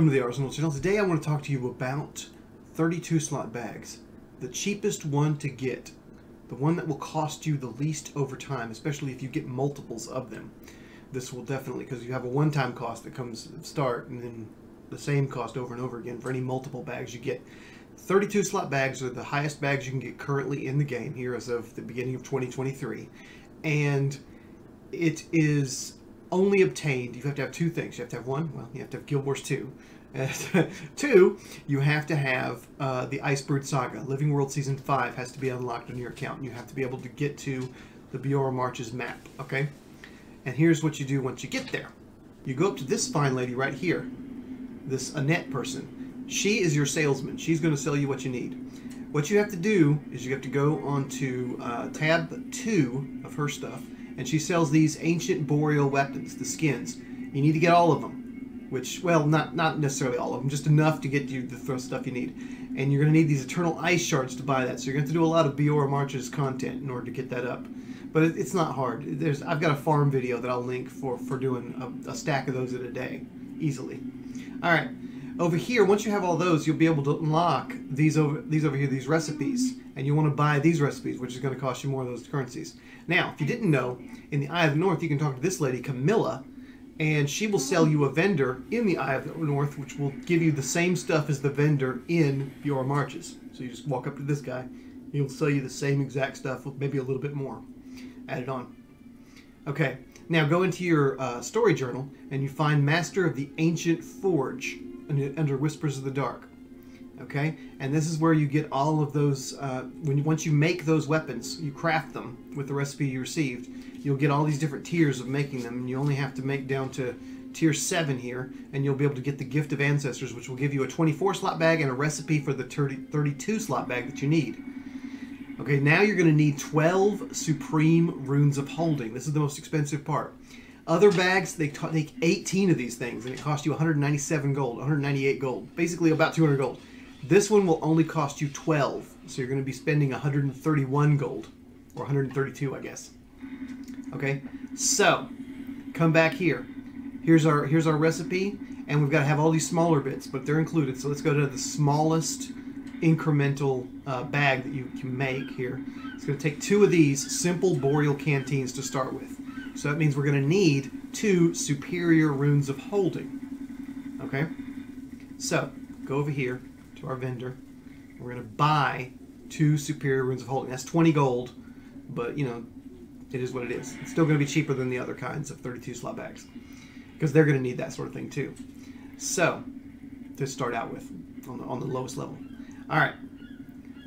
Welcome to the Arsenal channel. Today I want to talk to you about 32 slot bags. The cheapest one to get. The one that will cost you the least over time, especially if you get multiples of them. This will definitely, because you have a one-time cost that comes at start and then the same cost over and over again for any multiple bags you get. 32 slot bags are the highest bags you can get currently in the game here as of the beginning of 2023. And it is only obtained, you have to have two things. You have to have one, well, you have to have Guild Wars 2. two, you have to have uh, the Icebrood Saga. Living World Season 5 has to be unlocked on your account. And you have to be able to get to the Bjora Marches map, okay? And here's what you do once you get there. You go up to this fine lady right here, this Anette person. She is your salesman. She's going to sell you what you need. What you have to do is you have to go onto uh, tab 2 of her stuff, and she sells these ancient boreal weapons, the skins. You need to get all of them, which, well, not not necessarily all of them, just enough to get you the stuff you need. And you're going to need these eternal ice shards to buy that, so you're going to have to do a lot of Bjora Marches content in order to get that up. But it, it's not hard. There's I've got a farm video that I'll link for, for doing a, a stack of those in a day, easily. All right. Over here, once you have all those, you'll be able to unlock these over these over here, these recipes, and you want to buy these recipes, which is going to cost you more of those currencies. Now, if you didn't know, in the Eye of the North, you can talk to this lady, Camilla, and she will sell you a vendor in the Eye of the North, which will give you the same stuff as the vendor in your marches. So you just walk up to this guy, he'll sell you the same exact stuff with maybe a little bit more added on. Okay, now go into your uh, story journal and you find Master of the Ancient Forge under Whispers of the Dark. Okay, and this is where you get all of those. Uh, when you, once you make those weapons, you craft them with the recipe you received. You'll get all these different tiers of making them, and you only have to make down to tier 7 here, and you'll be able to get the Gift of Ancestors, which will give you a 24 slot bag and a recipe for the 30, 32 slot bag that you need. Okay, now you're going to need 12 Supreme Runes of Holding. This is the most expensive part. Other bags, they take 18 of these things, and it costs you 197 gold, 198 gold, basically about 200 gold. This one will only cost you 12, so you're going to be spending 131 gold, or 132, I guess. Okay, so come back here. Here's our here's our recipe, and we've got to have all these smaller bits, but they're included. So let's go to the smallest incremental uh, bag that you can make here. It's going to take two of these simple boreal canteens to start with. So that means we're going to need two superior runes of holding. Okay? So, go over here to our vendor. We're going to buy two superior runes of holding. That's 20 gold, but, you know, it is what it is. It's still going to be cheaper than the other kinds of 32 slot bags because they're going to need that sort of thing too. So, to start out with on the, on the lowest level. All right,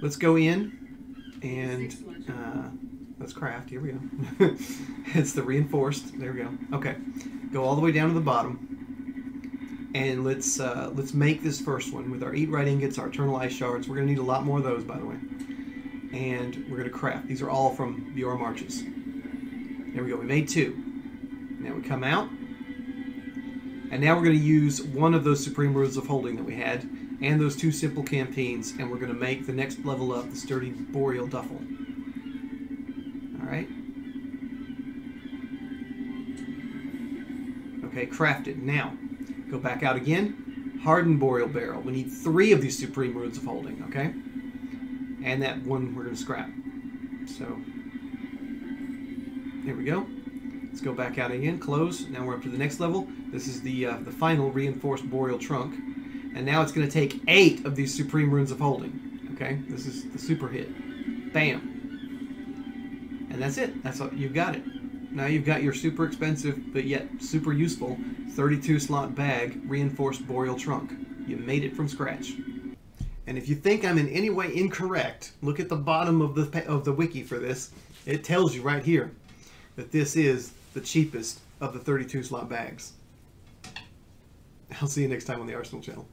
let's go in and uh, let's craft. Here we go. it's the reinforced. There we go. Okay, go all the way down to the bottom, and let's uh, let's make this first one with our Eitrite ingots, our eternal ice shards. We're gonna need a lot more of those, by the way. And we're gonna craft. These are all from Bjora Marches. There we go. We made two. Now we come out, and now we're gonna use one of those supreme runes of holding that we had and those two simple canteens, and we're going to make the next level up the sturdy boreal duffel. Alright. Okay, crafted. Now, go back out again. Hardened boreal barrel. We need three of these supreme runes of holding, okay? And that one we're going to scrap. So, there we go. Let's go back out again, close. Now we're up to the next level. This is the uh, the final reinforced boreal trunk. And now it's going to take eight of these Supreme Runes of Holding. Okay, this is the super hit. Bam. And that's it. That's all. You've got it. Now you've got your super expensive, but yet super useful 32 slot bag reinforced boreal trunk. You made it from scratch. And if you think I'm in any way incorrect, look at the bottom of the of the wiki for this. It tells you right here that this is the cheapest of the 32 slot bags. I'll see you next time on the Arsenal channel.